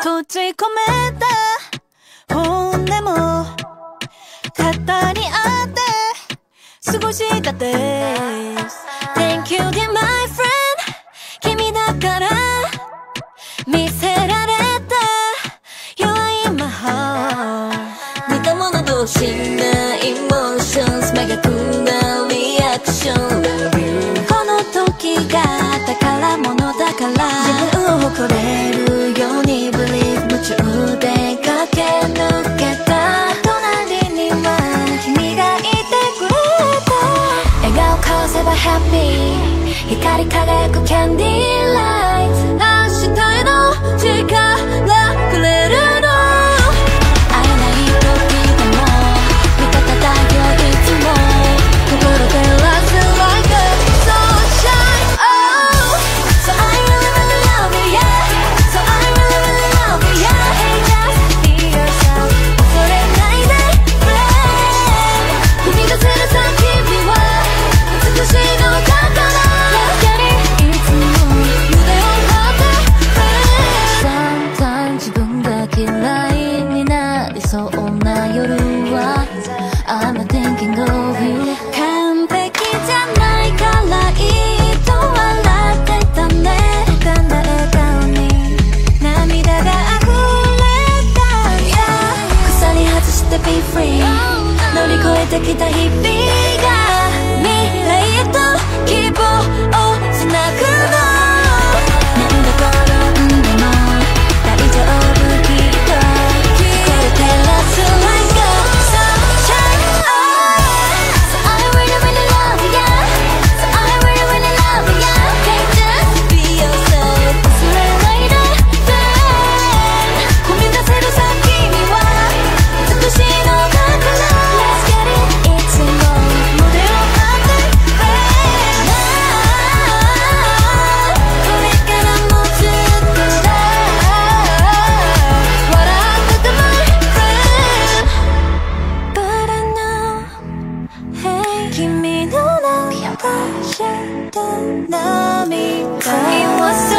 閉じ込めた。本音も語り合って過ごしたて。happy 光り輝くキャンディーライト to be free 乗り越えてきた日々が未来へと 사실된 남이 가